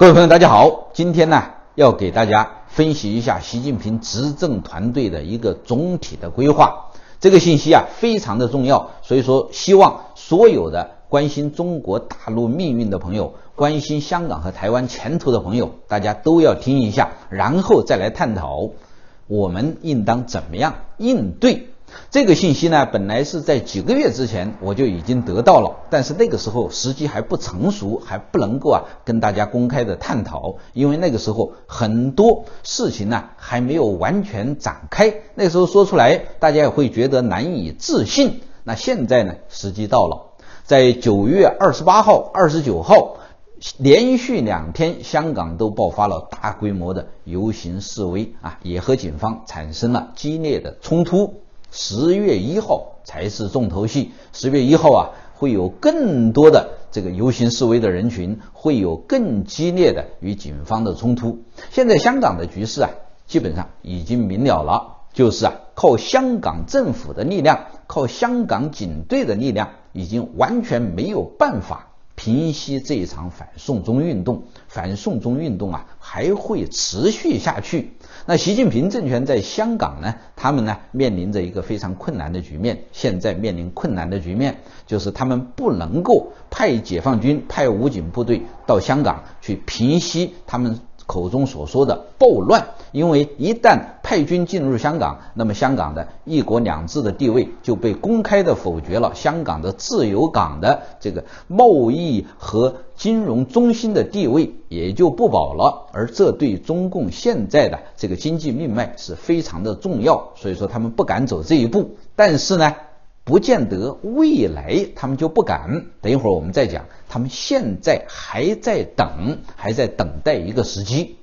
各位朋友，大家好，今天呢要给大家分析一下习近平执政团队的一个总体的规划。这个信息啊非常的重要，所以说希望所有的关心中国大陆命运的朋友，关心香港和台湾前途的朋友，大家都要听一下，然后再来探讨我们应当怎么样应对。这个信息呢，本来是在几个月之前我就已经得到了，但是那个时候时机还不成熟，还不能够啊跟大家公开的探讨，因为那个时候很多事情呢还没有完全展开，那时候说出来大家也会觉得难以置信。那现在呢，时机到了，在九月二十八号、二十九号连续两天，香港都爆发了大规模的游行示威啊，也和警方产生了激烈的冲突。十月一号才是重头戏。十月一号啊，会有更多的这个游行示威的人群，会有更激烈的与警方的冲突。现在香港的局势啊，基本上已经明了了，就是啊，靠香港政府的力量，靠香港警队的力量，已经完全没有办法。平息这一场反送中运动，反送中运动啊还会持续下去。那习近平政权在香港呢，他们呢面临着一个非常困难的局面。现在面临困难的局面，就是他们不能够派解放军、派武警部队到香港去平息他们。口中所说的暴乱，因为一旦派军进入香港，那么香港的一国两制的地位就被公开的否决了，香港的自由港的这个贸易和金融中心的地位也就不保了，而这对中共现在的这个经济命脉是非常的重要，所以说他们不敢走这一步，但是呢。不见得未来他们就不敢。等一会儿我们再讲，他们现在还在等，还在等待一个时机。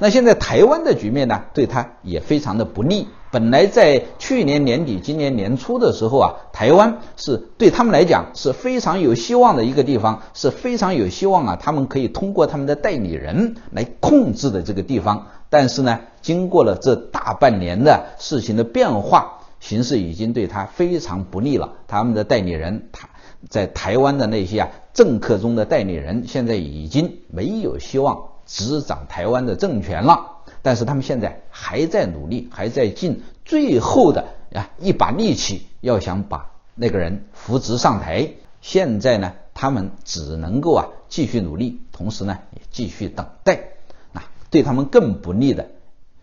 那现在台湾的局面呢，对他也非常的不利。本来在去年年底、今年年初的时候啊，台湾是对他们来讲是非常有希望的一个地方，是非常有希望啊，他们可以通过他们的代理人来控制的这个地方。但是呢，经过了这大半年的事情的变化。形势已经对他非常不利了。他们的代理人，他在台湾的那些啊政客中的代理人，现在已经没有希望执掌台湾的政权了。但是他们现在还在努力，还在尽最后的啊一把力气，要想把那个人扶植上台。现在呢，他们只能够啊继续努力，同时呢也继续等待。那对他们更不利的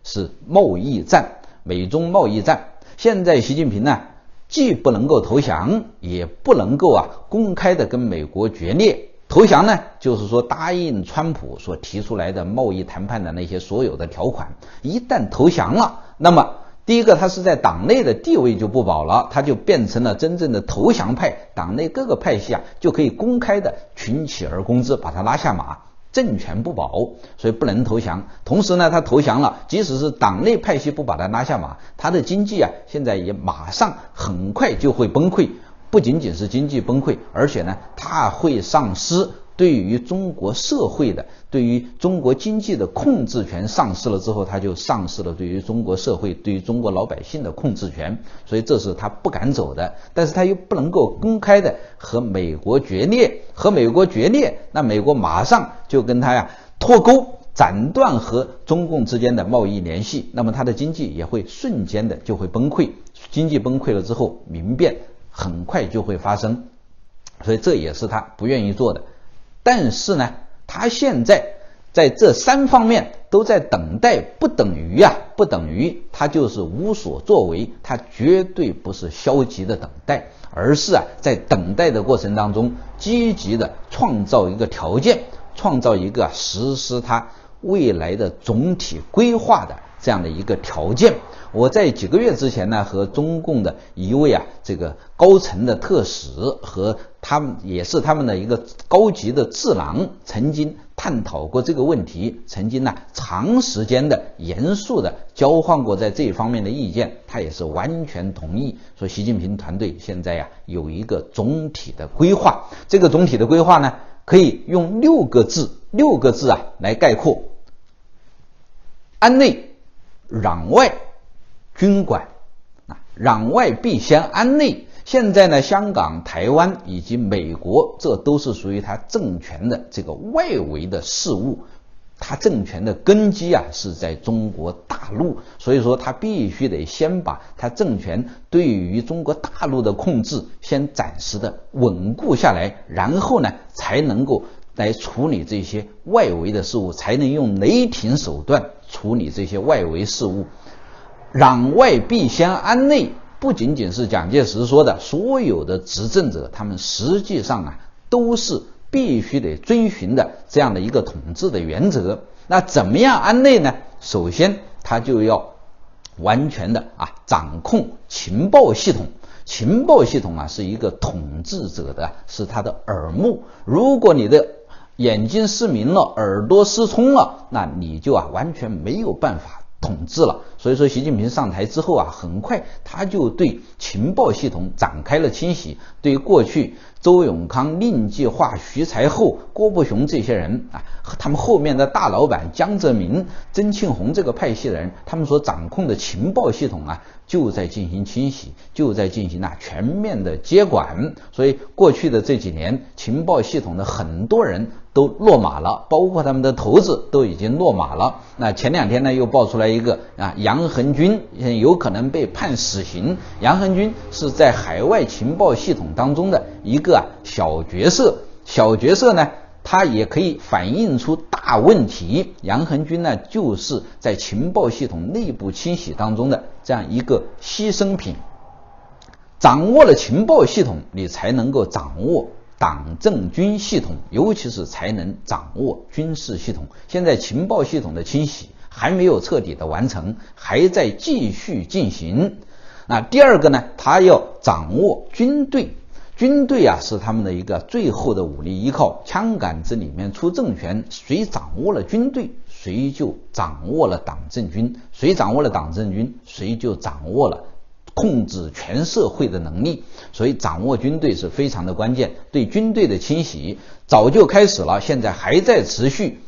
是贸易战，美中贸易战。现在习近平呢，既不能够投降，也不能够啊公开的跟美国决裂。投降呢，就是说答应川普所提出来的贸易谈判的那些所有的条款。一旦投降了，那么第一个他是在党内的地位就不保了，他就变成了真正的投降派，党内各个派系啊就可以公开的群起而攻之，把他拉下马。政权不保，所以不能投降。同时呢，他投降了，即使是党内派系不把他拉下马，他的经济啊，现在也马上很快就会崩溃。不仅仅是经济崩溃，而且呢，他会丧失。对于中国社会的、对于中国经济的控制权丧失了之后，他就丧失了对于中国社会、对于中国老百姓的控制权，所以这是他不敢走的。但是他又不能够公开的和美国决裂，和美国决裂，那美国马上就跟他呀脱钩，斩断和中共之间的贸易联系，那么他的经济也会瞬间的就会崩溃。经济崩溃了之后，民变很快就会发生，所以这也是他不愿意做的。但是呢，他现在在这三方面都在等待，不等于啊，不等于他就是无所作为，他绝对不是消极的等待，而是啊，在等待的过程当中，积极的创造一个条件，创造一个实施他未来的总体规划的这样的一个条件。我在几个月之前呢，和中共的一位啊，这个高层的特使和他们也是他们的一个高级的智囊，曾经探讨过这个问题，曾经呢长时间的严肃的交换过在这一方面的意见，他也是完全同意，说习近平团队现在呀有一个总体的规划，这个总体的规划呢可以用六个字，六个字啊来概括：安内攘外。军管啊，攘外必先安内。现在呢，香港、台湾以及美国，这都是属于他政权的这个外围的事务。他政权的根基啊是在中国大陆，所以说他必须得先把他政权对于中国大陆的控制先暂时的稳固下来，然后呢才能够来处理这些外围的事物，才能用雷霆手段处理这些外围事务。攘外必先安内，不仅仅是蒋介石说的，所有的执政者他们实际上啊都是。必须得遵循的这样的一个统治的原则。那怎么样安内呢？首先，他就要完全的啊掌控情报系统。情报系统啊是一个统治者的，是他的耳目。如果你的眼睛失明了，耳朵失聪了，那你就啊完全没有办法统治了。所以说，习近平上台之后啊，很快他就对情报系统展开了清洗，对过去。周永康、令计划、徐才厚、郭伯雄这些人啊，他们后面的大老板江泽民、曾庆红这个派系的人，他们所掌控的情报系统啊，就在进行清洗，就在进行啊全面的接管。所以过去的这几年，情报系统的很多人都落马了，包括他们的头子都已经落马了。那前两天呢，又爆出来一个啊，杨恒军有可能被判死刑。杨恒军是在海外情报系统当中的一个。啊小角色，小角色呢，它也可以反映出大问题。杨恒军呢，就是在情报系统内部清洗当中的这样一个牺牲品。掌握了情报系统，你才能够掌握党政军系统，尤其是才能掌握军事系统。现在情报系统的清洗还没有彻底的完成，还在继续进行。那第二个呢，他要掌握军队。军队啊，是他们的一个最后的武力依靠。枪杆子里面出政权，谁掌握了军队，谁就掌握了党政军；谁掌握了党政军，谁就掌握了控制全社会的能力。所以，掌握军队是非常的关键。对军队的清洗早就开始了，现在还在持续。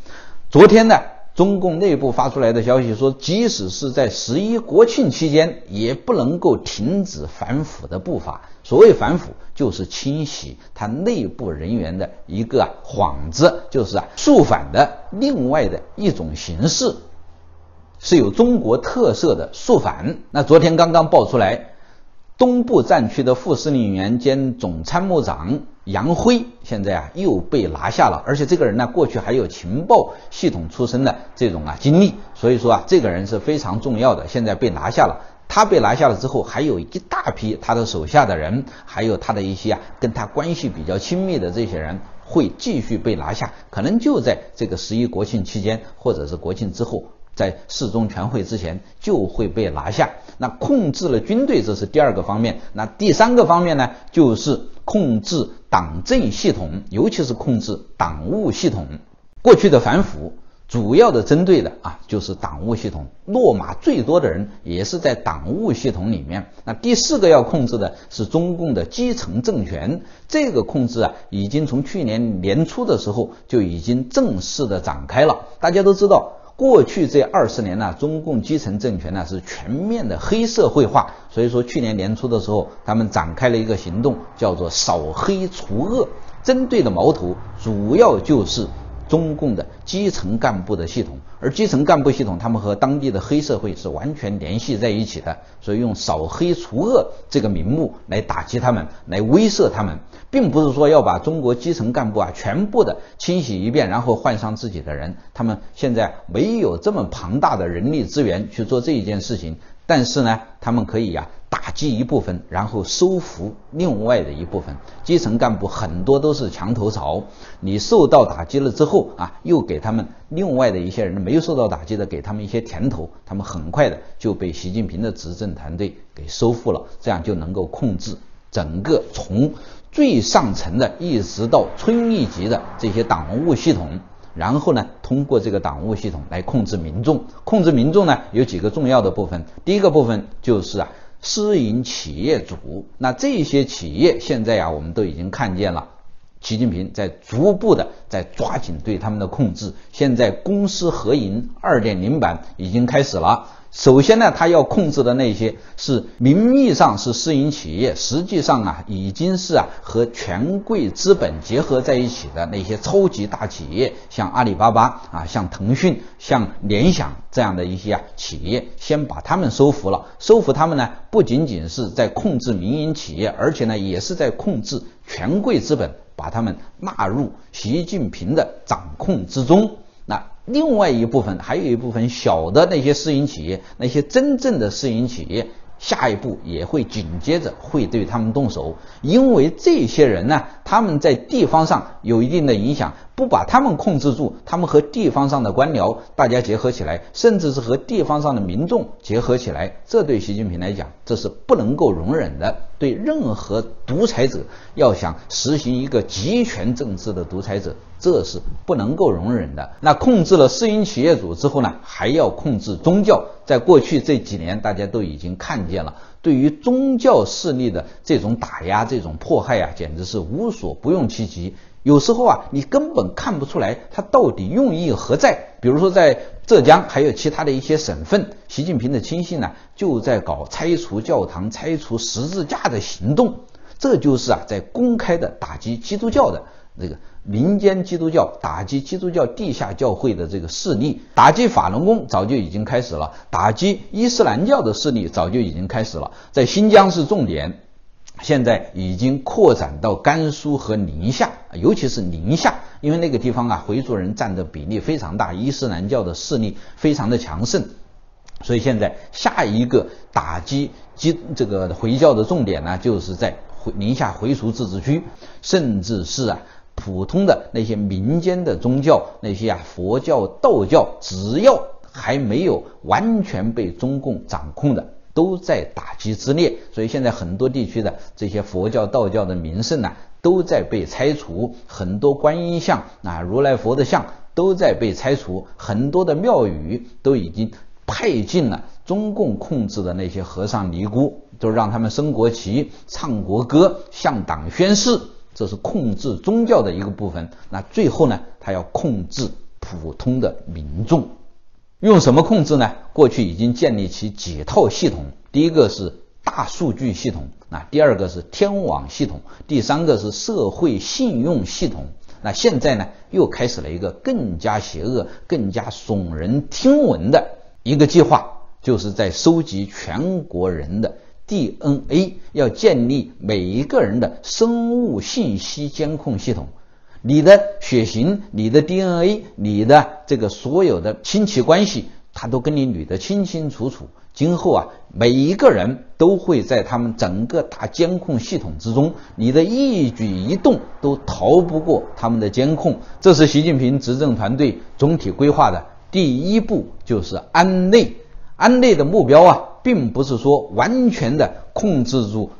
昨天呢？中共内部发出来的消息说，即使是在十一国庆期间，也不能够停止反腐的步伐。所谓反腐，就是清洗他内部人员的一个幌子，就是啊肃反的另外的一种形式，是有中国特色的肃反。那昨天刚刚爆出来。东部战区的副司令员兼总参谋长杨辉，现在啊又被拿下了，而且这个人呢，过去还有情报系统出身的这种啊经历，所以说啊，这个人是非常重要的。现在被拿下了，他被拿下了之后，还有一大批他的手下的人，还有他的一些啊跟他关系比较亲密的这些人，会继续被拿下，可能就在这个十一国庆期间，或者是国庆之后。在四中全会之前就会被拿下。那控制了军队，这是第二个方面。那第三个方面呢，就是控制党政系统，尤其是控制党务系统。过去的反腐主要的针对的啊，就是党务系统，落马最多的人也是在党务系统里面。那第四个要控制的是中共的基层政权，这个控制啊，已经从去年年初的时候就已经正式的展开了。大家都知道。过去这二十年呢，中共基层政权呢是全面的黑社会化，所以说去年年初的时候，他们展开了一个行动，叫做扫黑除恶，针对的矛头主要就是。中共的基层干部的系统，而基层干部系统，他们和当地的黑社会是完全联系在一起的，所以用扫黑除恶这个名目来打击他们，来威慑他们，并不是说要把中国基层干部啊全部的清洗一遍，然后换上自己的人。他们现在没有这么庞大的人力资源去做这一件事情，但是呢，他们可以呀。打击一部分，然后收服另外的一部分。基层干部很多都是墙头草，你受到打击了之后啊，又给他们另外的一些人没有受到打击的，给他们一些甜头，他们很快的就被习近平的执政团队给收复了，这样就能够控制整个从最上层的一直到村一级的这些党务系统，然后呢，通过这个党务系统来控制民众。控制民众呢，有几个重要的部分，第一个部分就是啊。私营企业主，那这些企业现在呀，我们都已经看见了，习近平在逐步的在抓紧对他们的控制。现在公私合营二点零版已经开始了。首先呢，他要控制的那些是名义上是私营企业，实际上啊已经是啊和权贵资本结合在一起的那些超级大企业，像阿里巴巴啊，像腾讯、像联想这样的一些啊企业，先把他们收服了。收服他们呢，不仅仅是在控制民营企业，而且呢也是在控制权贵资本，把他们纳入习近平的掌控之中。那另外一部分，还有一部分小的那些私营企业，那些真正的私营企业，下一步也会紧接着会对他们动手，因为这些人呢，他们在地方上有一定的影响。不把他们控制住，他们和地方上的官僚大家结合起来，甚至是和地方上的民众结合起来，这对习近平来讲，这是不能够容忍的。对任何独裁者，要想实行一个集权政治的独裁者，这是不能够容忍的。那控制了私营企业主之后呢，还要控制宗教。在过去这几年，大家都已经看见了，对于宗教势力的这种打压、这种迫害啊，简直是无所不用其极。有时候啊，你根本看不出来他到底用意何在。比如说，在浙江还有其他的一些省份，习近平的亲信呢就在搞拆除教堂、拆除十字架的行动，这就是啊在公开的打击基督教的这个民间基督教，打击基督教地下教会的这个势力，打击法轮功早就已经开始了，打击伊斯兰教的势力早就已经开始了，在新疆是重点。现在已经扩展到甘肃和宁夏，尤其是宁夏，因为那个地方啊，回族人占的比例非常大，伊斯兰教的势力非常的强盛，所以现在下一个打击基这个回教的重点呢，就是在回宁夏回族自治区，甚至是啊普通的那些民间的宗教，那些啊佛教、道教，只要还没有完全被中共掌控的。都在打击之列，所以现在很多地区的这些佛教、道教的名胜呢，都在被拆除，很多观音像啊、如来佛的像都在被拆除，很多的庙宇都已经派进了中共控制的那些和尚尼姑，就让他们升国旗、唱国歌、向党宣誓，这是控制宗教的一个部分。那最后呢，他要控制普通的民众。用什么控制呢？过去已经建立起几套系统，第一个是大数据系统，那，第二个是天网系统，第三个是社会信用系统。那现在呢，又开始了一个更加邪恶、更加耸人听闻的一个计划，就是在收集全国人的 DNA，要建立每一个人的生物信息监控系统。你的血型、你的 DNA、你的这个所有的亲戚关系，他都跟你捋得清清楚楚。今后啊，每一个人都会在他们整个大监控系统之中，你的一举一动都逃不过他们的监控。这是习近平执政团队总体规划的第一步，就是安内。安内的目标啊，并不是说完全的控制住。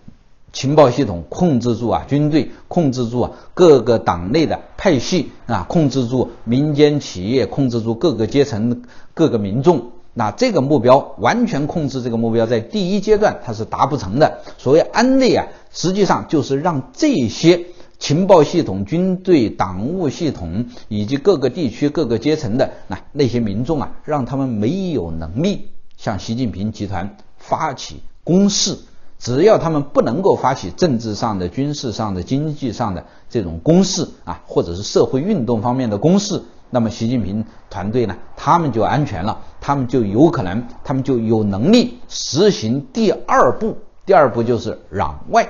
情报系统控制住啊，军队控制住啊，各个党内的派系啊，控制住民间企业，控制住各个阶层、各个民众。那这个目标完全控制这个目标，在第一阶段它是达不成的。所谓安内啊，实际上就是让这些情报系统、军队、党务系统以及各个地区、各个阶层的那那些民众啊，让他们没有能力向习近平集团发起攻势。只要他们不能够发起政治上的、军事上的、经济上的这种攻势啊，或者是社会运动方面的攻势，那么习近平团队呢，他们就安全了，他们就有可能，他们就有能力实行第二步。第二步就是攘外，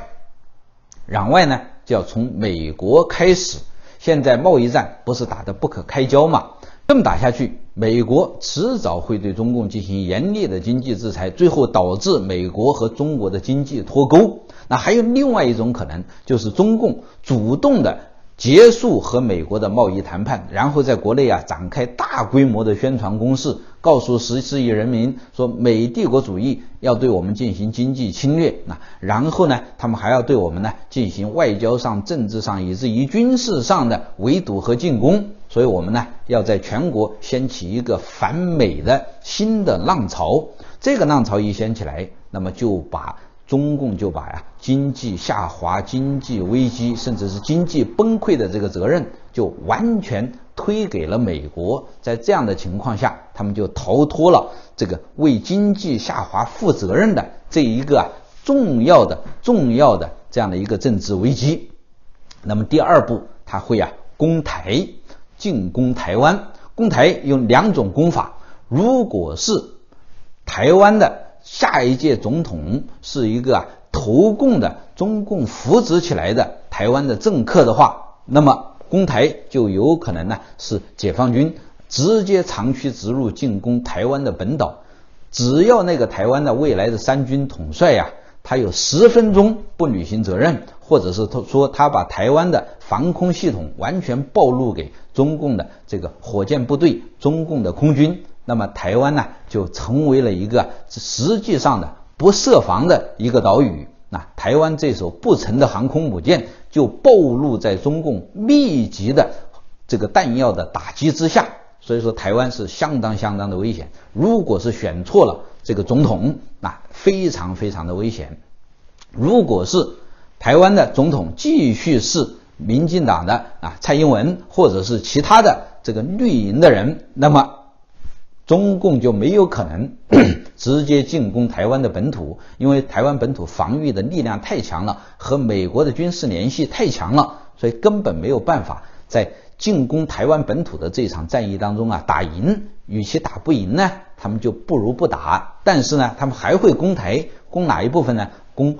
攘外呢就要从美国开始。现在贸易战不是打得不可开交嘛？这么打下去，美国迟早会对中共进行严厉的经济制裁，最后导致美国和中国的经济脱钩。那还有另外一种可能，就是中共主动的。结束和美国的贸易谈判，然后在国内啊展开大规模的宣传攻势，告诉十四亿人民说美帝国主义要对我们进行经济侵略。那然后呢，他们还要对我们呢进行外交上、政治上以至于军事上的围堵和进攻。所以我们呢要在全国掀起一个反美的新的浪潮。这个浪潮一掀起来，那么就把。中共就把呀经济下滑、经济危机，甚至是经济崩溃的这个责任，就完全推给了美国。在这样的情况下，他们就逃脱了这个为经济下滑负责任的这一个重要的、重要的这样的一个政治危机。那么第二步，他会啊攻台，进攻台湾。攻台用两种攻法，如果是台湾的。下一届总统是一个投共的中共扶植起来的台湾的政客的话，那么攻台就有可能呢是解放军直接长驱直入进攻台湾的本岛。只要那个台湾的未来的三军统帅呀，他有十分钟不履行责任，或者是他说他把台湾的防空系统完全暴露给中共的这个火箭部队、中共的空军。那么台湾呢，就成为了一个实际上的不设防的一个岛屿。那台湾这艘不成的航空母舰就暴露在中共密集的这个弹药的打击之下。所以说，台湾是相当相当的危险。如果是选错了这个总统，那非常非常的危险。如果是台湾的总统继续是民进党的啊蔡英文，或者是其他的这个绿营的人，那么。中共就没有可能 直接进攻台湾的本土，因为台湾本土防御的力量太强了，和美国的军事联系太强了，所以根本没有办法在进攻台湾本土的这场战役当中啊打赢。与其打不赢呢，他们就不如不打。但是呢，他们还会攻台，攻哪一部分呢？攻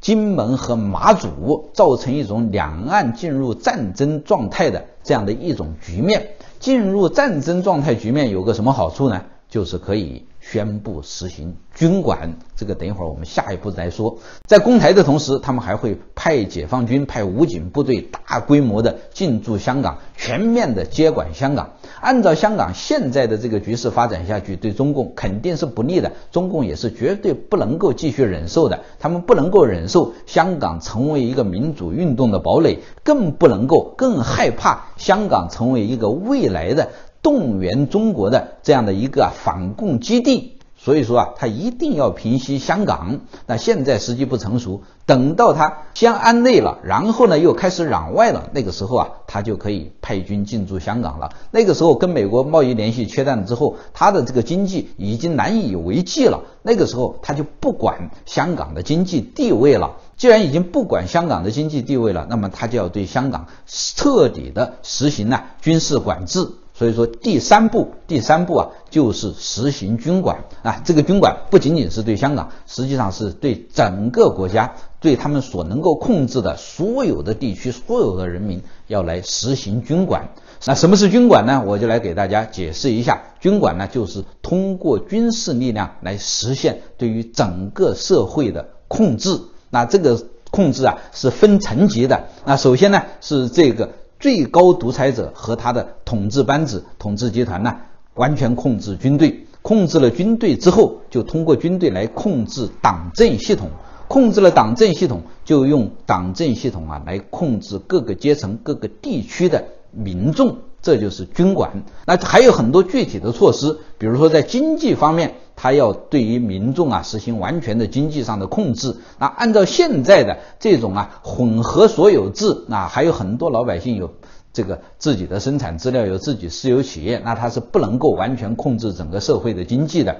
金门和马祖，造成一种两岸进入战争状态的这样的一种局面。进入战争状态局面有个什么好处呢？就是可以宣布实行军管，这个等一会儿我们下一步再说。在攻台的同时，他们还会派解放军、派武警部队大规模的进驻香港，全面的接管香港。按照香港现在的这个局势发展下去，对中共肯定是不利的。中共也是绝对不能够继续忍受的，他们不能够忍受香港成为一个民主运动的堡垒，更不能够、更害怕香港成为一个未来的。动员中国的这样的一个反共基地，所以说啊，他一定要平息香港。那现在时机不成熟，等到他先安内了，然后呢又开始攘外了，那个时候啊，他就可以派军进驻香港了。那个时候跟美国贸易联系切断之后，他的这个经济已经难以为继了。那个时候他就不管香港的经济地位了。既然已经不管香港的经济地位了，那么他就要对香港彻底的实行呢军事管制。所以说，第三步，第三步啊，就是实行军管啊。这个军管不仅仅是对香港，实际上是对整个国家，对他们所能够控制的所有的地区、所有的人民，要来实行军管。那什么是军管呢？我就来给大家解释一下。军管呢，就是通过军事力量来实现对于整个社会的控制。那这个控制啊，是分层级的。那首先呢，是这个。最高独裁者和他的统治班子、统治集团呢，完全控制军队。控制了军队之后，就通过军队来控制党政系统。控制了党政系统，就用党政系统啊来控制各个阶层、各个地区的民众。这就是军管。那还有很多具体的措施，比如说在经济方面。他要对于民众啊实行完全的经济上的控制。那按照现在的这种啊混合所有制，那还有很多老百姓有这个自己的生产资料，有自己私有企业，那他是不能够完全控制整个社会的经济的。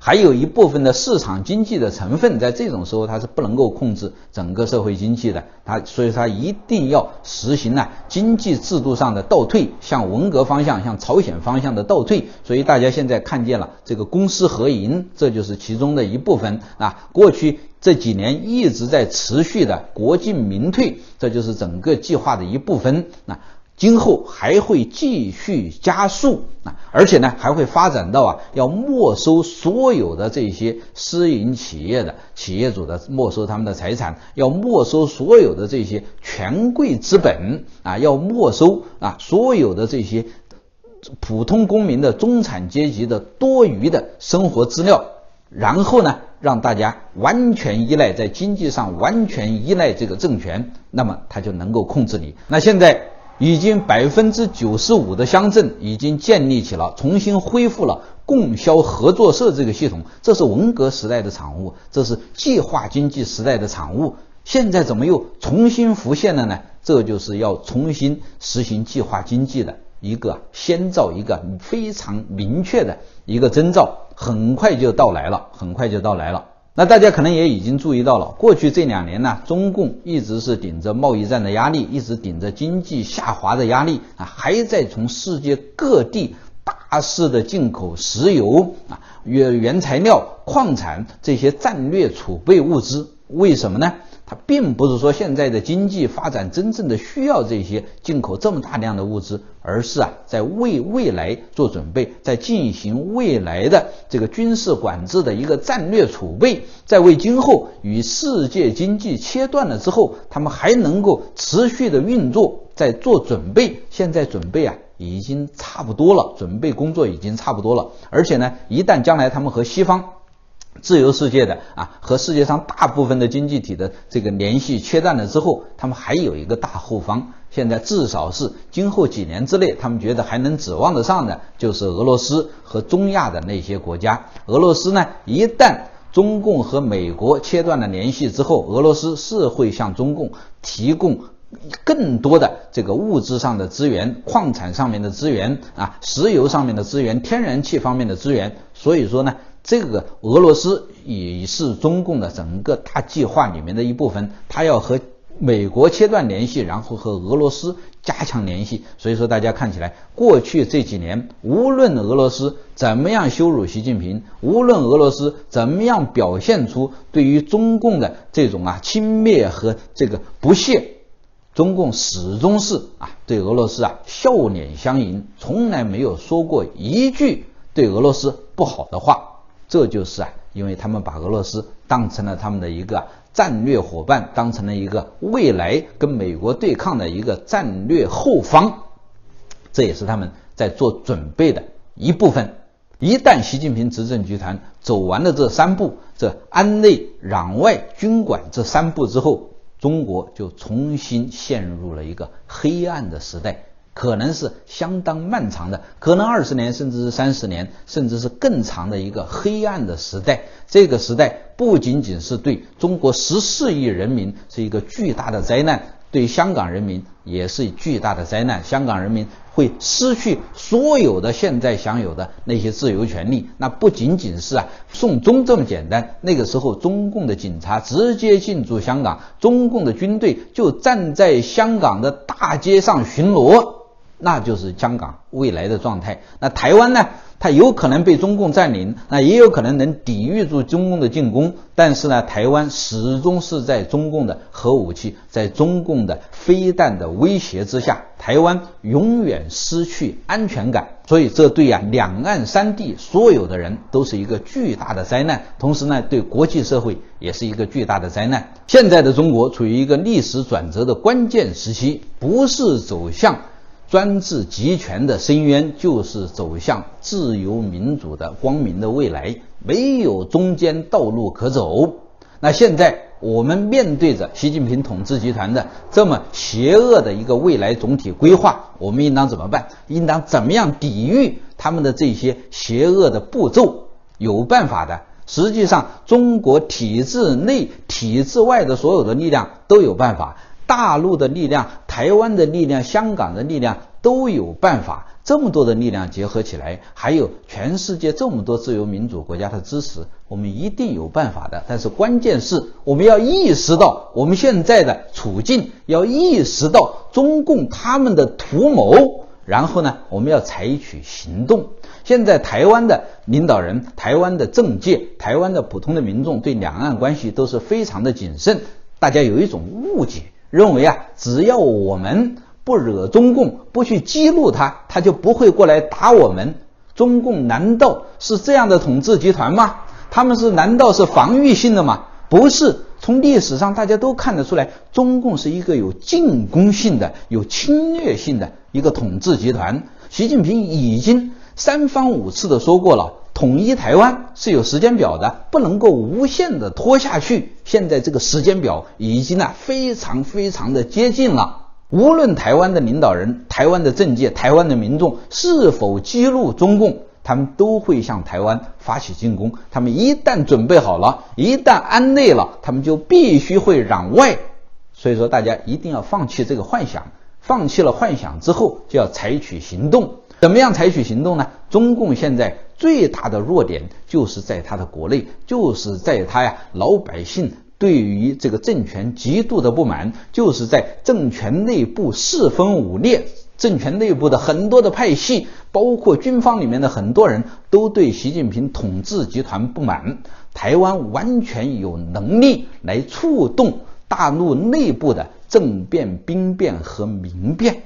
还有一部分的市场经济的成分，在这种时候它是不能够控制整个社会经济的，它所以它一定要实行呢经济制度上的倒退，向文革方向、向朝鲜方向的倒退。所以大家现在看见了这个公私合营，这就是其中的一部分啊。过去这几年一直在持续的国进民退，这就是整个计划的一部分啊。今后还会继续加速啊，而且呢还会发展到啊，要没收所有的这些私营企业的企业主的没收他们的财产，要没收所有的这些权贵资本啊，要没收啊所有的这些普通公民的中产阶级的多余的生活资料，然后呢让大家完全依赖在经济上完全依赖这个政权，那么他就能够控制你。那现在。已经百分之九十五的乡镇已经建立起了，重新恢复了供销合作社这个系统。这是文革时代的产物，这是计划经济时代的产物。现在怎么又重新浮现了呢？这就是要重新实行计划经济的一个先兆，一个非常明确的一个征兆，很快就到来了，很快就到来了。那大家可能也已经注意到了，过去这两年呢，中共一直是顶着贸易战的压力，一直顶着经济下滑的压力啊，还在从世界各地大肆的进口石油啊、原原材料、矿产这些战略储备物资，为什么呢？它并不是说现在的经济发展真正的需要这些进口这么大量的物资，而是啊在为未来做准备，在进行未来的这个军事管制的一个战略储备，在为今后与世界经济切断了之后，他们还能够持续的运作，在做准备。现在准备啊已经差不多了，准备工作已经差不多了，而且呢，一旦将来他们和西方。自由世界的啊，和世界上大部分的经济体的这个联系切断了之后，他们还有一个大后方。现在至少是今后几年之内，他们觉得还能指望得上的，就是俄罗斯和中亚的那些国家。俄罗斯呢，一旦中共和美国切断了联系之后，俄罗斯是会向中共提供更多的这个物质上的资源、矿产上面的资源啊、石油上面的资源、天然气方面的资源。所以说呢。这个俄罗斯也是中共的整个大计划里面的一部分，他要和美国切断联系，然后和俄罗斯加强联系。所以说，大家看起来，过去这几年，无论俄罗斯怎么样羞辱习近平，无论俄罗斯怎么样表现出对于中共的这种啊轻蔑和这个不屑，中共始终是啊对俄罗斯啊笑脸相迎，从来没有说过一句对俄罗斯不好的话。这就是啊，因为他们把俄罗斯当成了他们的一个战略伙伴，当成了一个未来跟美国对抗的一个战略后方，这也是他们在做准备的一部分。一旦习近平执政集团走完了这三步，这安内攘外军管这三步之后，中国就重新陷入了一个黑暗的时代。可能是相当漫长的，可能二十年，甚至是三十年，甚至是更长的一个黑暗的时代。这个时代不仅仅是对中国十四亿人民是一个巨大的灾难，对香港人民也是巨大的灾难。香港人民会失去所有的现在享有的那些自由权利。那不仅仅是啊送终这么简单。那个时候，中共的警察直接进驻香港，中共的军队就站在香港的大街上巡逻。那就是香港未来的状态。那台湾呢？它有可能被中共占领，那也有可能能抵御住中共的进攻。但是呢，台湾始终是在中共的核武器、在中共的飞弹的威胁之下，台湾永远失去安全感。所以，这对呀两岸三地所有的人都是一个巨大的灾难。同时呢，对国际社会也是一个巨大的灾难。现在的中国处于一个历史转折的关键时期，不是走向。专制集权的深渊，就是走向自由民主的光明的未来，没有中间道路可走。那现在我们面对着习近平统治集团的这么邪恶的一个未来总体规划，我们应当怎么办？应当怎么样抵御他们的这些邪恶的步骤？有办法的。实际上，中国体制内、体制外的所有的力量都有办法。大陆的力量、台湾的力量、香港的力量都有办法，这么多的力量结合起来，还有全世界这么多自由民主国家的支持，我们一定有办法的。但是关键是我们要意识到我们现在的处境，要意识到中共他们的图谋，然后呢，我们要采取行动。现在台湾的领导人、台湾的政界、台湾的普通的民众对两岸关系都是非常的谨慎，大家有一种误解。认为啊，只要我们不惹中共，不去激怒他，他就不会过来打我们。中共难道是这样的统治集团吗？他们是难道是防御性的吗？不是，从历史上大家都看得出来，中共是一个有进攻性的、有侵略性的一个统治集团。习近平已经三番五次的说过了。统一台湾是有时间表的，不能够无限的拖下去。现在这个时间表已经呢非常非常的接近了。无论台湾的领导人、台湾的政界、台湾的民众是否激怒中共，他们都会向台湾发起进攻。他们一旦准备好了，一旦安内了，他们就必须会攘外。所以说，大家一定要放弃这个幻想。放弃了幻想之后，就要采取行动。怎么样采取行动呢？中共现在最大的弱点就是在他的国内，就是在他呀老百姓对于这个政权极度的不满，就是在政权内部四分五裂，政权内部的很多的派系，包括军方里面的很多人都对习近平统治集团不满。台湾完全有能力来触动大陆内部的。政变、兵变和民变，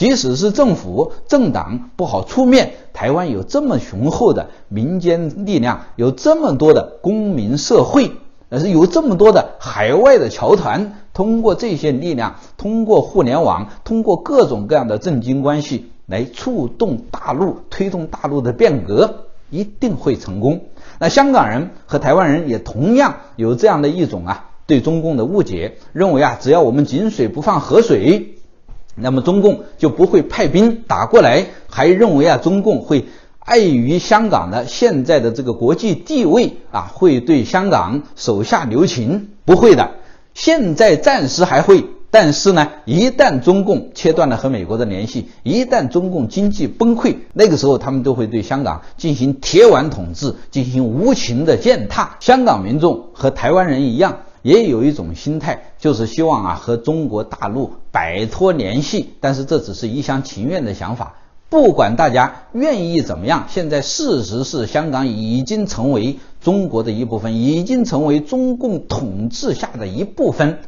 即使是政府、政党不好出面，台湾有这么雄厚的民间力量，有这么多的公民社会，呃，有这么多的海外的侨团，通过这些力量，通过互联网，通过各种各样的政经关系来触动大陆，推动大陆的变革，一定会成功。那香港人和台湾人也同样有这样的一种啊。对中共的误解，认为啊，只要我们井水不犯河水，那么中共就不会派兵打过来。还认为啊，中共会碍于香港的现在的这个国际地位啊，会对香港手下留情。不会的，现在暂时还会，但是呢，一旦中共切断了和美国的联系，一旦中共经济崩溃，那个时候他们都会对香港进行铁腕统治，进行无情的践踏。香港民众和台湾人一样。也有一种心态，就是希望啊和中国大陆摆脱联系，但是这只是一厢情愿的想法。不管大家愿意怎么样，现在事实是香港已经成为中国的一部分，已经成为中共统治下的一部分。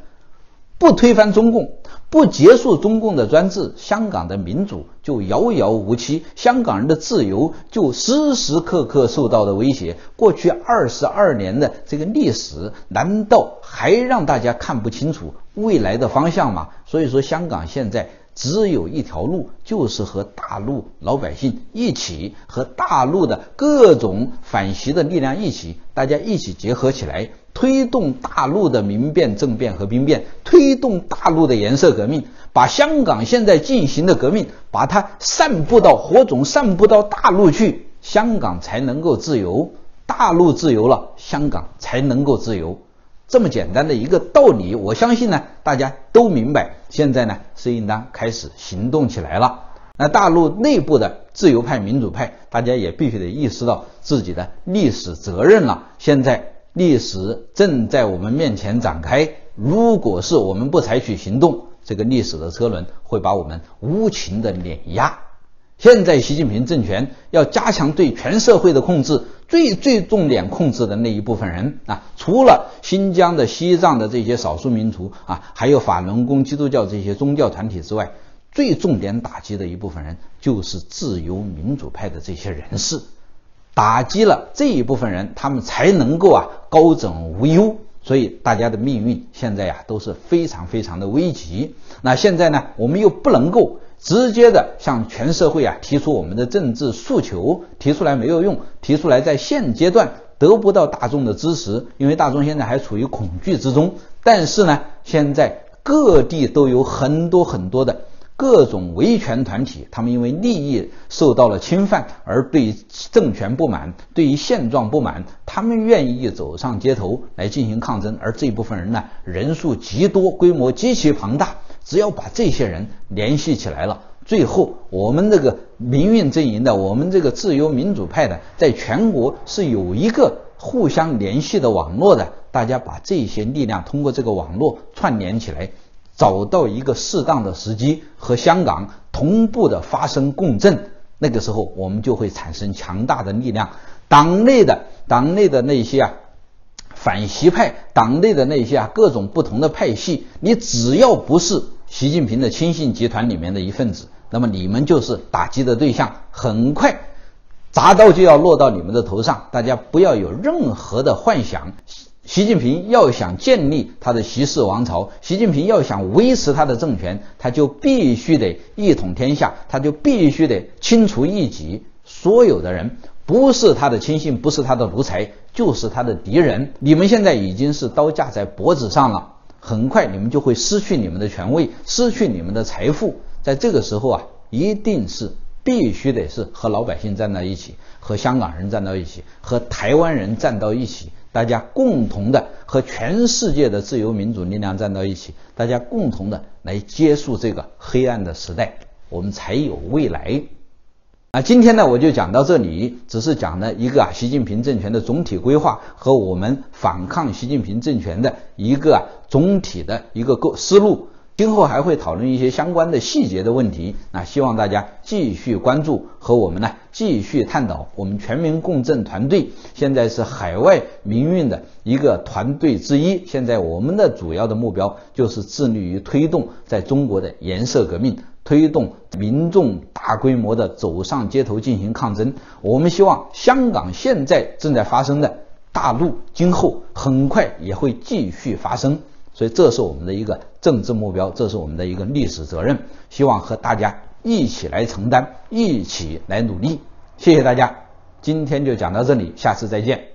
不推翻中共，不结束中共的专制，香港的民主就遥遥无期，香港人的自由就时时刻刻受到的威胁。过去二十二年的这个历史，难道还让大家看不清楚未来的方向吗？所以说，香港现在只有一条路，就是和大陆老百姓一起，和大陆的各种反习的力量一起，大家一起结合起来。推动大陆的民变、政变和兵变，推动大陆的颜色革命，把香港现在进行的革命，把它散布到火种，散布到大陆去，香港才能够自由。大陆自由了，香港才能够自由。这么简单的一个道理，我相信呢，大家都明白。现在呢，是应当开始行动起来了。那大陆内部的自由派、民主派，大家也必须得意识到自己的历史责任了。现在。历史正在我们面前展开，如果是我们不采取行动，这个历史的车轮会把我们无情的碾压。现在习近平政权要加强对全社会的控制，最最重点控制的那一部分人啊，除了新疆的、西藏的这些少数民族啊，还有法轮功、基督教这些宗教团体之外，最重点打击的一部分人就是自由民主派的这些人士。打击了这一部分人，他们才能够啊高枕无忧。所以大家的命运现在呀都是非常非常的危急。那现在呢，我们又不能够直接的向全社会啊提出我们的政治诉求，提出来没有用，提出来在现阶段得不到大众的支持，因为大众现在还处于恐惧之中。但是呢，现在各地都有很多很多的。各种维权团体，他们因为利益受到了侵犯而对政权不满，对于现状不满，他们愿意走上街头来进行抗争。而这一部分人呢，人数极多，规模极其庞大。只要把这些人联系起来了，最后我们这个民运阵营的，我们这个自由民主派的，在全国是有一个互相联系的网络的。大家把这些力量通过这个网络串联起来。找到一个适当的时机和香港同步的发生共振，那个时候我们就会产生强大的力量。党内的党内的那些啊反习派，党内的那些啊各种不同的派系，你只要不是习近平的亲信集团里面的一份子，那么你们就是打击的对象。很快，铡刀就要落到你们的头上。大家不要有任何的幻想。习近平要想建立他的习氏王朝，习近平要想维持他的政权，他就必须得一统天下，他就必须得清除异己，所有的人不是他的亲信，不是他的奴才，就是他的敌人。你们现在已经是刀架在脖子上了，很快你们就会失去你们的权位，失去你们的财富。在这个时候啊，一定是必须得是和老百姓站到一起，和香港人站到一起，和台湾人站到一起，大家共同的和全世界的自由民主力量站到一起，大家共同的来结束这个黑暗的时代，我们才有未来。啊，今天呢我就讲到这里，只是讲了一个啊习近平政权的总体规划和我们反抗习近平政权的一个啊总体的一个构思路。今后还会讨论一些相关的细节的问题，那希望大家继续关注和我们呢继续探讨。我们全民共振团队现在是海外民运的一个团队之一。现在我们的主要的目标就是致力于推动在中国的颜色革命。推动民众大规模的走上街头进行抗争。我们希望香港现在正在发生的，大陆今后很快也会继续发生。所以这是我们的一个政治目标，这是我们的一个历史责任。希望和大家一起来承担，一起来努力。谢谢大家，今天就讲到这里，下次再见。